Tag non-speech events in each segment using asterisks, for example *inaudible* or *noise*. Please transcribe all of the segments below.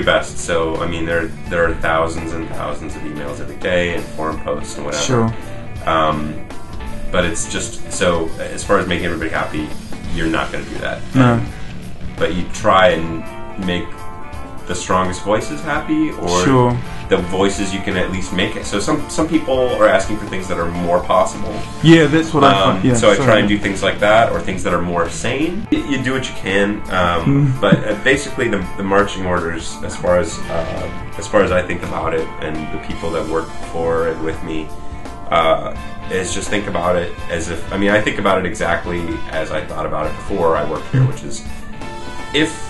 your best. So I mean, there there are thousands and thousands of emails every day and forum posts and whatever. Sure. Um, but it's just so as far as making everybody happy, you're not going to do that. No. But you try and make the strongest voices happy, or Sure. The voices you can at least make it. So some some people are asking for things that are more possible. Yeah, that's what I Um, find. Yeah, so I sorry. try and do things like that, or things that are more sane. You do what you can, um, Mm. but uh, basically the, the marching orders, as far as uh, as far as I think about it, and the people that work for and with me, uh, is just think about it as if. I mean, I think about it exactly as I thought about it before I worked here, which is if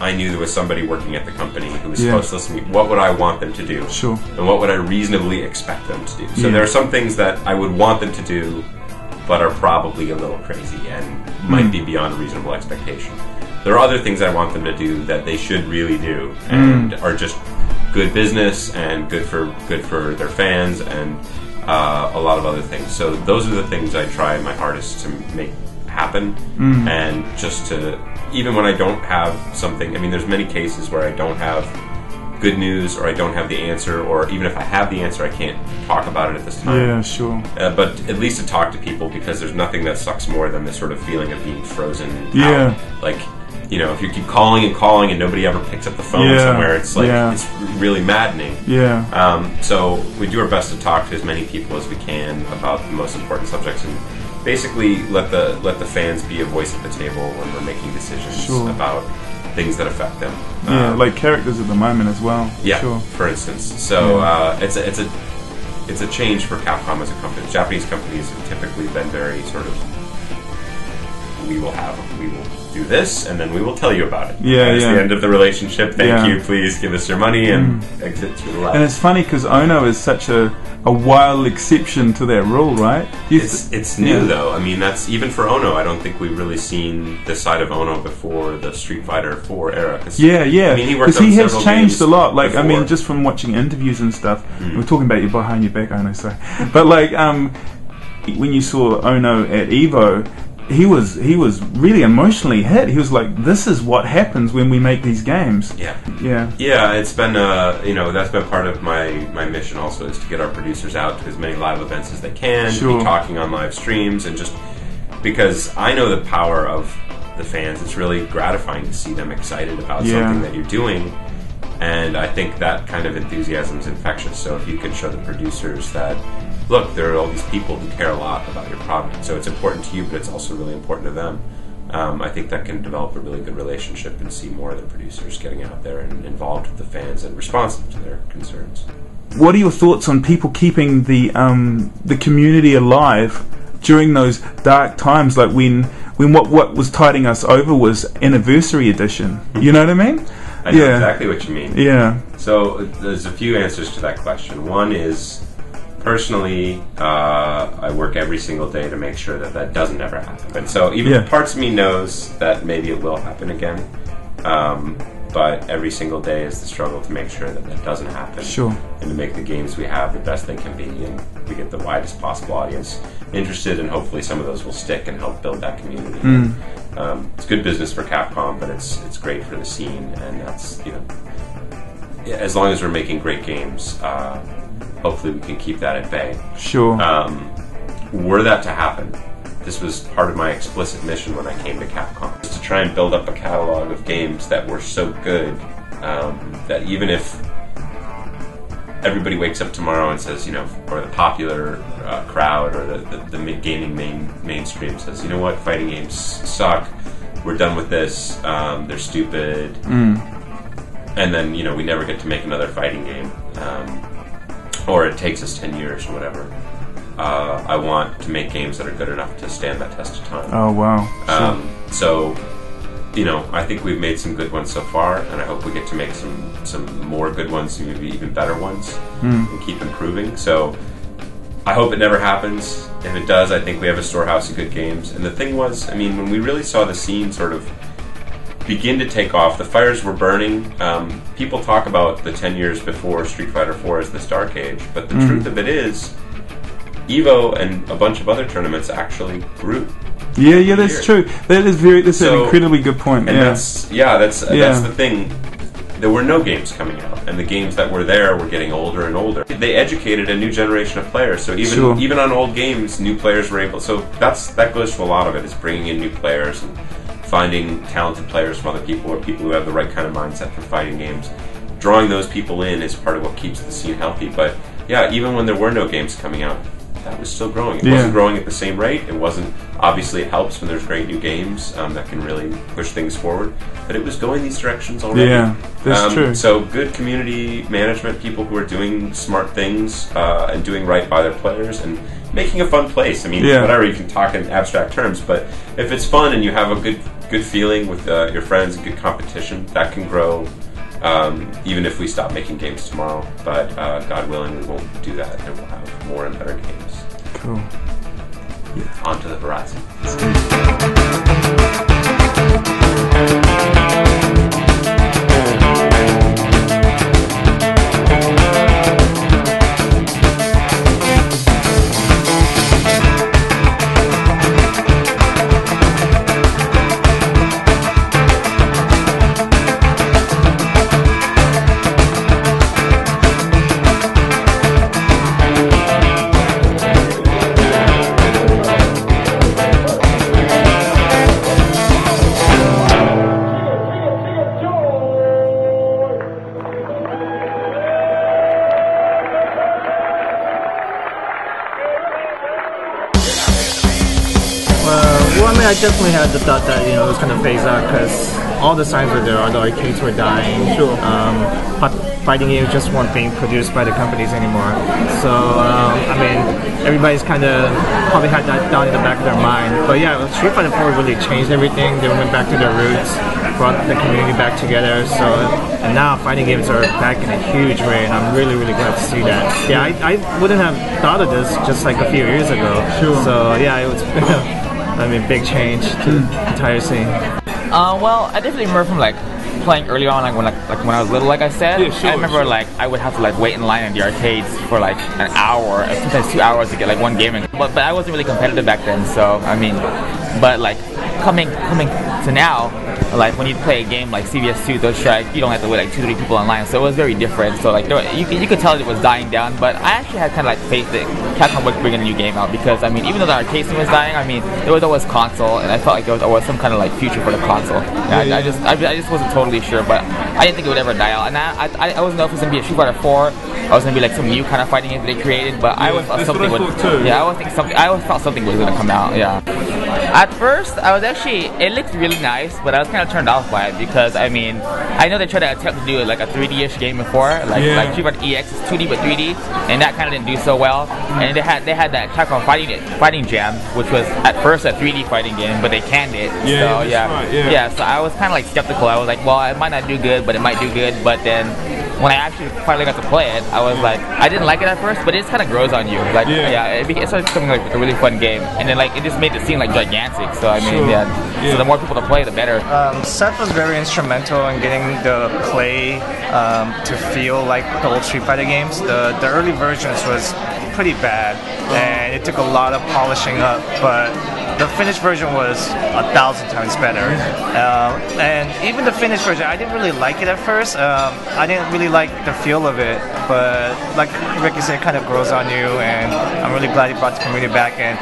I knew there was somebody working at the company who was Yeah. supposed to listen to me, what would I want them to do? Sure. and what would I reasonably expect them to do? So Yeah. there are some things that I would want them to do, but are probably a little crazy and might Mm. be beyond reasonable expectation. There are other things I want them to do that they should really do Mm. and are just good business and good for good for their fans and uh, a lot of other things. So those are the things I try my hardest to make happen Mm. and just to even when I don't have something. I mean, there's many cases where I don't have good news or I don't have the answer, or even if I have the answer, I can't talk about it at this time. Yeah, sure. Uh, but at least to talk to people because there's nothing that sucks more than this sort of feeling of being frozen. Yeah. Out. Like, you know, if you keep calling and calling and nobody ever picks up the phone Yeah. somewhere, it's like, Yeah. it's really maddening. Yeah. Um, so we do our best to talk to as many people as we can about the most important subjects and basically let the let the fans be a voice at the table when we're making decisions Sure. about things that affect them. Yeah, Um, like characters at the moment as well. yeah, Sure. for instance. So Yeah. uh, it's a, it's a it's a change for Capcom as a company. Japanese companies have typically been very sort of we will have we will do this and then we will tell you about it. Yeah, That's yeah. the end of the relationship. Thank Yeah. Mm. you. Please give us your money and exit through the left. And it's funny because Ono is such a, a wild exception to that rule, right? You It's it's new Yeah. though. I mean, that's even for Ono. I don't think we've really seen the side of Ono before the Street Fighter 4 era. Yeah, yeah. I mean, he Because he has changed a lot. Like, I mean. Just from watching interviews and stuff. We're talking about you behind your back, Ono. Sorry, *laughs* but like, um, when you saw Ono at Evo, he was he was really emotionally hit. He was like, "This is what happens when we make these games." yeah. Yeah. Yeah, it's been uh, you know that's been part of my my mission also is to get our producers out to as many live events as they can, to Sure. be talking on live streams, and just because I know the power of the fans, it's really gratifying to see them excited about Yeah. something that you're doing, and I think that kind of enthusiasm is infectious. So if you can show the producers that. Look, there are all these people who care a lot about your product, so it's important to you, but it's also really important to them. Um, I think that can develop a really good relationship and see more of the producers getting out there and involved with the fans and responsive to their concerns. What are your thoughts on people keeping the um, the community alive during those dark times, like when when what what was tiding us over was anniversary edition? You know what I mean? I know Yeah. exactly what you mean. Yeah. So there's a few answers to that question. One is personally, uh, I work every single day to make sure that that doesn't ever happen. And so even Yeah. parts of me knows that maybe it will happen again. Um, but every single day is the struggle to make sure that that doesn't happen. Sure. And to make the games we have the best they can be, and we get the widest possible audience interested, and hopefully some of those will stick and help build that community. Mm. Um, it's good business for Capcom, but it's it's great for the scene, and that's you know, as long as we're making great games, uh, hopefully we can keep that at bay. Sure. Um, were that to happen, this was part of my explicit mission when I came to Capcom, was to try and build up a catalog of games that were so good um, that even if everybody wakes up tomorrow and says, you know, or the popular uh, crowd or the, the, the gaming main mainstream says, you know what, fighting games suck. We're done with this. Um, they're stupid. And then you know we never get to make another fighting game, um, or it takes us ten years or whatever. Uh, I want to make games that are good enough to stand that test of time. oh wow. Um, so, you know, I think we've made some good ones so far, and I hope we get to make some some more good ones, maybe even better ones, and keep improving. So, I hope it never happens. If it does, I think we have a storehouse of good games. And the thing was, I mean, when we really saw the scene sort of begin to take off. The fires were burning. Um, people talk about the 10 years before Street Fighter 4 as this dark age, but the Mm. truth of it is, Evo and a bunch of other tournaments actually grew. Yeah, yeah, that's Years. true. That is very. That's an incredibly good point. And yeah. that's yeah, that's Yeah. that's the thing. There were no games coming out, and the games that were there were getting older and older. They educated a new generation of players. So even Sure. even on old games, new players were able. So that's that goes to a lot of it is bringing in new players and finding talented players from other people or people who have the right kind of mindset for fighting games. Drawing those people in is part of what keeps the scene healthy. But yeah, even when there were no games coming out, that was still growing. It Yeah. wasn't growing at the same rate. It wasn't. Obviously, it helps when there's great new games um, that can really push things forward. But it was going these directions already. Yeah, that's Um, true. So good community management, people who are doing smart things uh, and doing right by their players and making a fun place. I mean, Yeah. whatever you can talk in abstract terms, but if it's fun and you have a good good feeling with uh, your friends and good competition, that can grow. Um, even if we stop making games tomorrow, but uh, God willing, we won't do that, and we'll have more and better games. cool. On to the horizon. Had the thought that you know it was going to phase out because all the signs were there, all the arcades were dying. Sure. Um, hot fighting games just weren't being produced by the companies anymore. So um, I mean, everybody's kind of probably had that down in the back of their mind. But yeah, Street Fighter 4 really changed everything. They went back to their roots, brought the community back together. So and now fighting games are back in a huge way, and I'm really really glad to see that. Yeah, I, I wouldn't have thought of this just like a few years ago. Sure. So yeah, it was. *laughs* I mean, big change to the entire scene. Uh, well, I definitely remember from like playing early on, like when like, like when I was little, like I said. Yeah, sure, I remember sure. like I would have to like wait in line in the arcades for like an hour, sometimes two hours to get like one game. in. But but I wasn't really competitive back then, so I mean, but like coming coming to now, like when you play a game like CVS2 Third Strike, you don't have to wait like two three people online. so it was very different. So like there, were- you could- you could tell it was dying down, but I actually had kind of like faith that Capcom would bring a new game out because I mean even though the arcade scene was dying, I mean there was always console, and I felt like there was always some kind of like future for the console. Yeah, I, I just I, I just wasn't totally sure, but I didn't think it would ever die out, and I I, I wasn't know if it was gonna be a Street Fighter 4. I was gonna be like some new kind of fighting game that they created, but I Yeah, always thought something would. too. Yeah, I always think something. I always thought something was gonna come out. Yeah. At first, I was actually it looked really nice, but I was kind of turned off by it because I mean, I know they tried to attempt to do like a 3D-ish game before, like Yeah. like Street Fighter EX is 2D but 3D, and that kind of didn't do so well. And they had they had that Capcom Fighting Fighting Jam, which was at first a 3D fighting game, but they canned it. Yeah, so yeah, right, yeah. So I was kind of like skeptical. I was like, well, it might not do good, but it might do good. But then when I actually finally got to play it, I was like, I didn't like it at first, but it just kind of grows on you. Like, Yeah. yeah, it, became, it started becoming like a really fun game, and then like it just made it seem like gigantic. So I mean, Sure. yeah. Yeah. So the more people to play, the better. Um, Seth was very instrumental in getting the play um, to feel like the old Street Fighter games. The the early versions was pretty bad, and it took a lot of polishing up. But the finished version was a thousand times better. Um, and even the finished version, I didn't really like it at first. Um, I didn't really like the feel of it, but like Ricky said, it kind of grows on you. And I'm really glad he brought the community back. And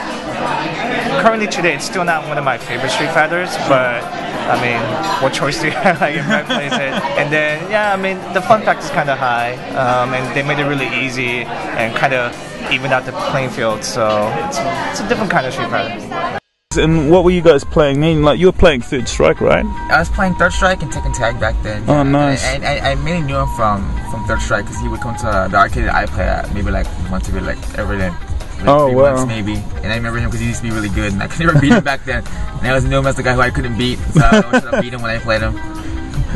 currently today, it's still not one of my favorite Street Fighters, but I mean, what choice do you *laughs* have? like, if I it, and then yeah, I mean, the fun factor is kind of high, um, and they made it really easy and kind of evened out the playing field. So it's, it's a different kind of Street Fighter. And what were you guys playing? Mean, like you were playing Third Strike, right? I was playing Third Strike and Tekken Tag back then. Oh, nice. And I, I, I mainly knew him from, from Third Strike because he would come to the arcade that I play at maybe like once every like every like, like Oh, three wow. months maybe. And I remember him because he used to be really good and I could never beat him back then. And I knew him as the guy who I couldn't beat, so I always beat him when I played him.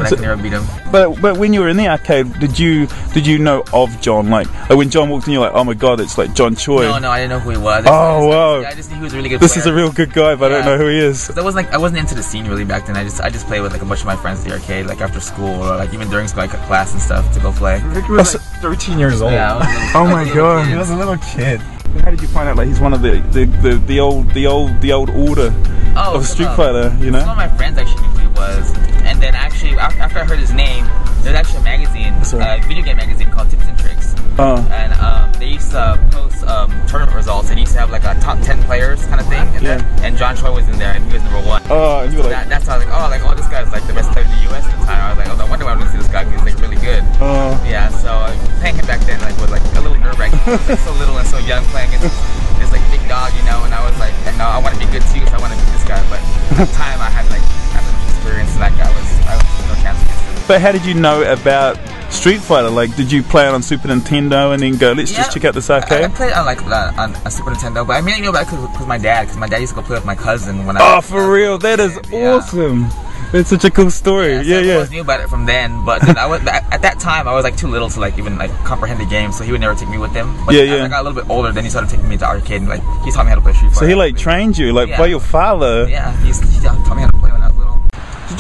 But I could never beat him. But but when you were in the arcade, did you did you know of John? Like, like when John walked in, you're like, oh my god, it's like John Choi. No, no, I didn't know who he was. Oh, I just, wow. I just knew he was a really good. This player. is a real good guy, but I don't know who he is. I wasn't like I wasn't into the scene really back then. I just I just played with like a bunch of my friends at the arcade, like after school or like even during school, like class and stuff to go play. Ricky was like 13 years old. Yeah. I was little- Oh my God. kid. He was a little kid. How did you find out like he's one of the the, the, the old the old the old order Oh, of Street uh, Fighter? You Some know? of my friends actually knew who he was, and then actually af- after I heard his name, there's actually a magazine, a video game magazine called Tips and Tricks, Oh, and um, they used to post um, tournament results, and he used to have like a top ten players kind of thing in there, and John Choi was in there, and he was number one. oh, and you were That, like, that's how I was like, oh, like oh, this guy's like the best player in the U.S. at the time. I was like, oh, I wonder why I want to see this guy. He's like really good. oh, Yeah, so uh, playing him back then like was like a little nerve wracking. like *laughs* so little and so young playing against this like big dog, you know. And I was like, no, I want to be good too, so I want to beat this guy. But at the time, I had like much experience, and that guy was I was no chance against him. But how did you know about Street Fighter? Like, did you play it on Super Nintendo and then go, let's just check out this I, I arcade? played on like uh, on a Super Nintendo, but I mainly know about it because my dad, because my dad used to go play with my cousin when I. Oh, for real? That is Yeah. awesome. That's such a cool story. Yeah, so Yeah, I yeah. knew about it from then, but then I was *laughs* at at that time I was like too little to like even like comprehend the game, so he would never take me with him. But Yeah, as yeah. I got a little bit older, then he started taking me to arcade and like he taught me how to play Street Fighter. So he like trained you, like Yeah. by your father. Yeah, he, he taught me how to play when I was little.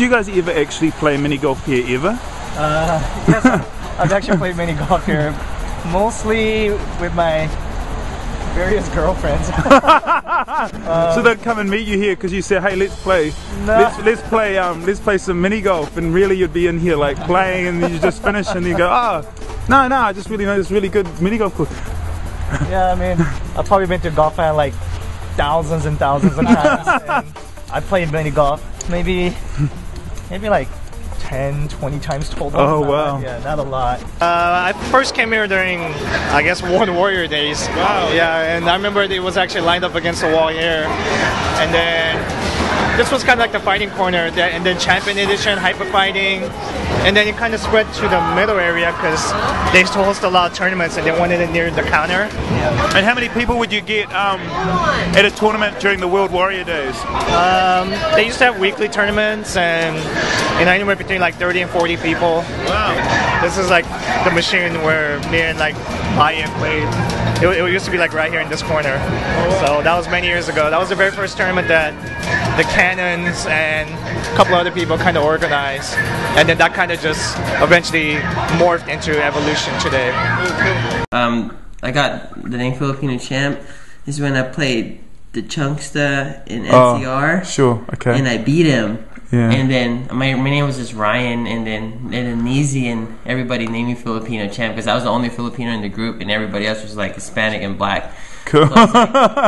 Did you guys ever actually play mini golf here ever? *laughs* yes, I've actually played mini golf here, mostly with my various girlfriends. *laughs* so they'd come and meet you here because you said, "Hey, let's play, No. let's let's play, um, let's play some mini golf," and really you'd be in here like playing, and you just finish, and you go, "Oh, no, no, I just really know this really good mini golf course." yeah, I mean, I've probably been to golf at like thousands and thousands of *laughs* times. and I played mini golf maybe, maybe like 10, 20 times total. Oh, wow. like- Yeah, not a lot. Uh, I first came here during, I guess, *laughs* World Warrior days. Wow. Yeah, and I remember it was actually lined up against the wall here. And then this was kind of like the fighting corner, that- and then Champion Edition, Hyper Fighting, and then it kind of spread to the middle area because they used to host a lot of tournaments and they wanted it near the counter. And how many people would you get um, at a tournament during the World Warrior days? Um, they used to have weekly tournaments and know anywhere between like 30 and 40 people. Wow. This is like the machine where me and like Ian played. It, it used to be like right here in this corner. So that was many years ago. That was the very first tournament that the Cannons and a couple other people kind of organized, and then that kind of just eventually morphed into Evolution today. Um, I got the name Filipino champ is when I played the Chunksta in NCR, Oh, sure. Okay. and I beat him. Yeah. And then my my name was just Ryan, and then and then Neezy and everybody named me Filipino champ because I was the only Filipino in the group, and everybody else was like Hispanic and black. cool. So like-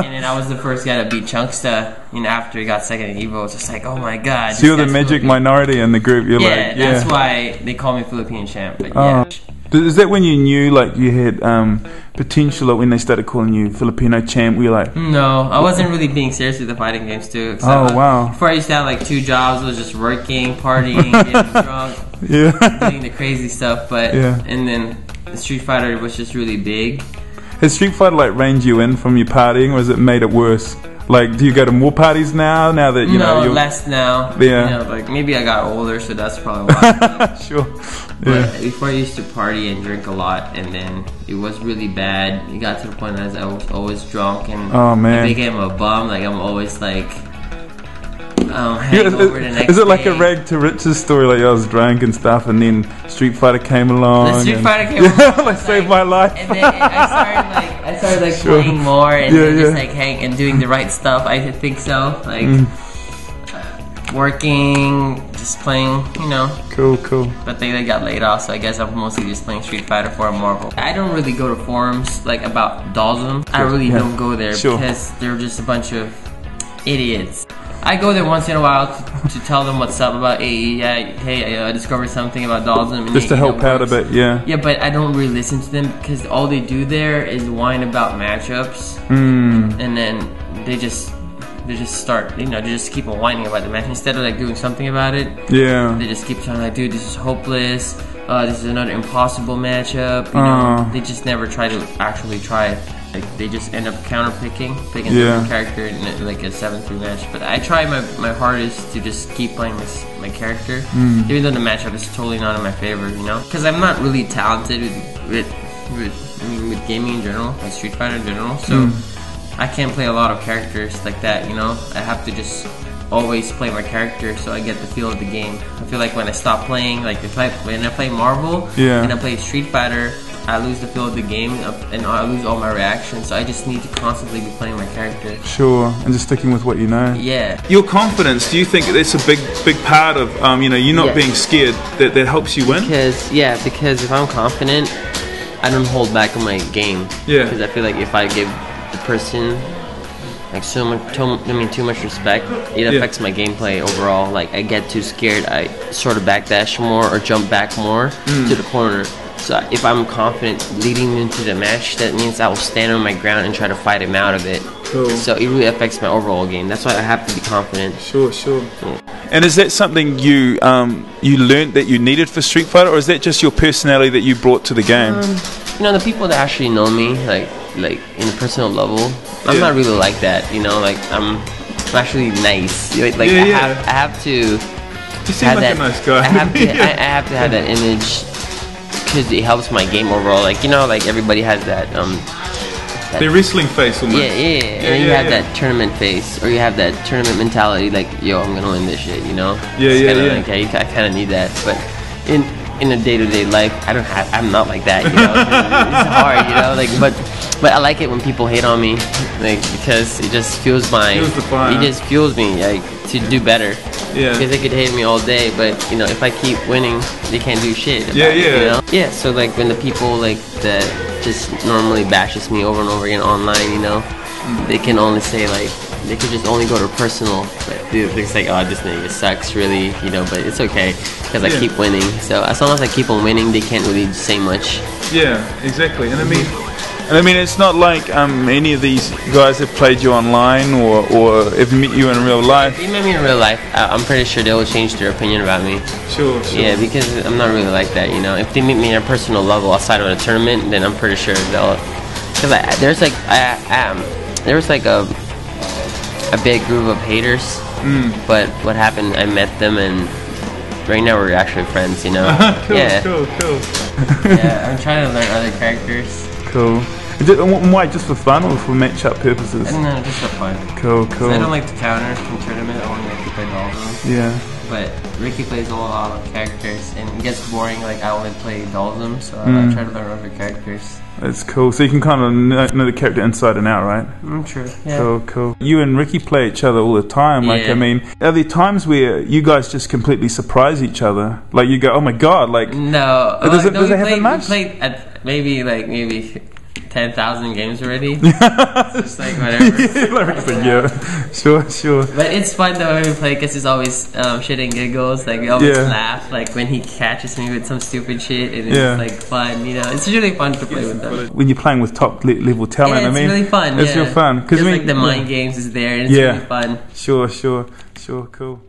and then I was the first guy to beat Chunksta. You know, after he got second in Evo, was just like, oh my god. so you're the magic Filipino. minority in the group. You're Yeah, like, yeah. that's why they call me Filipino champ. But Oh. yeah. Is that when you knew like you had um, potential, or when they started calling you Filipino champ? Were you like, No, I wasn't really being serious with the fighting games too. Oh, I- wow. Before I used to have like two jobs, I was just working, partying, *laughs* getting drunk, yeah? doing the crazy stuff. But Yeah. and then the Street Fighter was just really big. Has Street Fighter like reined you in from your partying, or has it made it worse? Like, do you go to more parties now? Now that you no, know you're less now. Yeah. You know, like maybe I got older, so that's probably *laughs* why. sure. But Yeah. before I used to party and drink a lot, and then it was really bad. It got to the point that I was always drunk, and Oh, man. I became a bum. Like I'm always like. Um, Yeah, *laughs* is, is- it like a day. rag to riches story? Like I was drunk and stuff, and then Street Fighter came along. The Street. Fighter came yeah, *laughs* along, like saved my life. And then I started like I started like Sure. playing more and Yeah, just like hang and doing the right stuff. I think so. Like Mm. working, just playing, you know. cool, cool. But they, they got laid off, so I guess I'm mostly just playing Street Fighter for Marvel. I don't really go to forums like about Dhalsim. I really yeah. don't go there Sure. because they're just a bunch of idiots. I go there once in a while to, to tell them what's up about AE. Hey, I uh, discovered something about Dhalsim. and Just to help out a bit, yeah. Yeah, but I don't really listen to them because all they do there is whine about matchups, Mm. and then they just they just start you know they just keep on whining about the match instead of like doing something about it. Yeah. They just keep telling like, dude, this is hopeless. Uh, this is another impossible matchup. You Uh. know, they just never try to actually try like they just end up counter picking, picking Yeah. character in like a seven three match. But I try my, my hardest to just keep playing this my character, Mm. even though the matchup is totally not in my favor. You know, because I'm not really talented with with, with I mean with gaming in general, like Street Fighter in general. So Mm. I can't play a lot of characters like that. You know, I have to just always play my character so I get the feel of the game. I feel like when I stop playing, like if I when I play Marvel Yeah. and I play Street Fighter, I lose the feel of the game and I lose all my reactions. So I just need to constantly be playing my character. Sure, and just sticking with what you know. Yeah. Your confidence, do you think that's a big, big part of, um, you know, you not Yeah. being scared that, that helps you win? Because yeah, because if I'm confident, I don't hold back on my game. Yeah. Because I feel like if I give the person like so much, to, I mean too much respect, it Yeah. affects my gameplay overall. Like I get too scared, I sort of backdash more or jump back more Mm. to the corner. So if I'm confident leading into the match, that means I will stand on my ground and try to fight him out of it. Cool. So it really affects my overall game. That's why I have to be confident. Sure, sure. And is that something you um, you learned that you needed for Street Fighter, or is that just your personality that you brought to the game? Um, you know, the people that actually know me, like like in a personal level, I'm Yeah. not really like that. You know, like I'm, I'm actually nice. Like, like Yeah, I, yeah. have, I have to you seem have like that. a nice guy. I have to. *laughs* I, I have to have that image because it helps my game overall. Like you know, like everybody has that. Um, that the wrestling face almost. yeah, yeah, yeah. And then you yeah, have yeah. that tournament face, or you have that tournament mentality, like, yo, I'm gonna win this shit, you know? Yeah, It's yeah, kinda yeah. Like, I, I kind of need that, but in in a day to day life, I don't have, I'm not like that, you know? *laughs* it's hard, you know? Like, but but I like it when people hate on me, like, because it just fuels my, Fuels the fire. it just fuels me, like, to do better. Yeah. Because they could hate me all day, but you know, if I keep winning, they can't do shit. About Yeah, it, yeah. You know? Yeah. So like when the people like that just normally bashes me over and over again online, you know, mm. they can only say like they could just only go to personal. But they're just like, oh, this nigga sucks, really, you know. But it's okay because I keep winning. So as long as I keep on winning, they can't really say much. Yeah, exactly. And I mean, and I mean, it's not like um, any of these guys have played you online or or have met you in real life. If you met me in real life, I- I'm pretty sure they will change their opinion about me. Sure, sure. Yeah, because I'm not really like that, you know. If they meet me on a personal level outside of a tournament, then I'm pretty sure they'll. Cause I, there's like I, um, there was like a a big group of haters, Mm. but what happened? I met them and right now we're actually friends, you know. *laughs* cool, yeah, cool, cool, yeah. *laughs* I'm trying to learn other characters. cool. And why just for fun or for match-up purposes? No, just for fun. Cool, cool. I don't like the counters from tournament. I like to play Dhalsim. yeah. But Ricky plays a lot of characters, and it gets boring. Like I only play Dhalsim, so Mm. I try to learn other characters. That's cool. So you can kind of know, the character inside and out, right? Mm, true. Yeah. Cool, cool. You and Ricky play each other all the time. Like, Yeah. I mean, are there times where you guys just completely surprise each other? Like, you go, "Oh my god!" Like, No, Does like, it- no, does we it happen played, much? We played at maybe like maybe ten thousand games already. *laughs* Just like whatever. *laughs* like yeah, sure, sure. But it's fun though when we play because it's always um, shit and giggles. Like we always Yeah. laugh. Like when he catches me with some stupid shit, and it's Yeah. like fun. You know, it's really fun to play with them. When you're playing with top le- level talent, Yeah, it's I mean, really fun. It's yeah. real fun because I mean, like the mind games is there, and it's Yeah. really fun. Sure, sure, sure, cool.